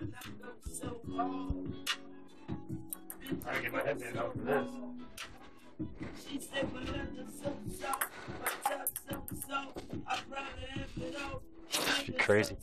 I gotta get my headband out for this. She said, my leather so soft, my top so soft. I'd rather have it all. Crazy.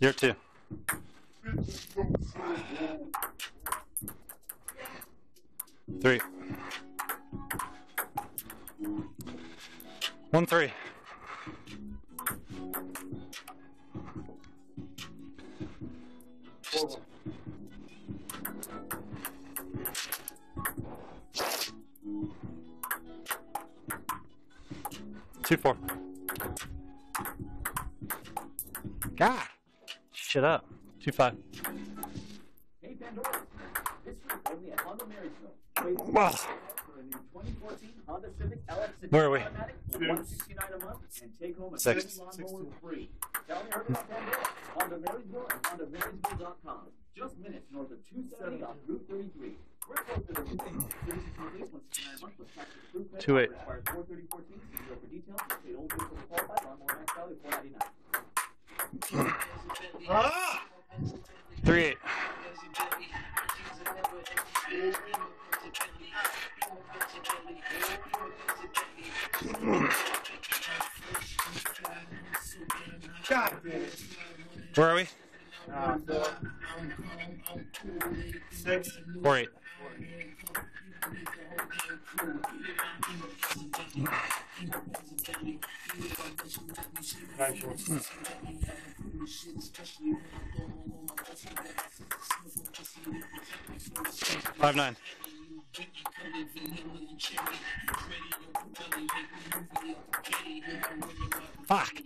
You're two. Three. One three. Two four. God. Shut up. Two five. Hey Pandora, this week only at Honda Marysville. Wait Wow. for a new 2014 Honda Civic LX6 Where are we? automatic for minutes north of 270 off Route 33. We're close to the Route 36 Northeast, 169 a month with tax approved credit. Two eight. Requires 43014. See for details. Paid old vehicle qualified. Lawnmower max value 499. Ah! Three eight. God damn it. Where are we? Uh, four. Six. Four eight. Nine. Five nine. Fuck.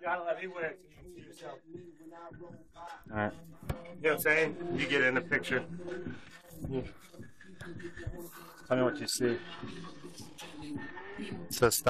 You gotta let me wear it so you yourself. All right. You know what I'm saying? You get in the picture. Tell me what you see. It says stop.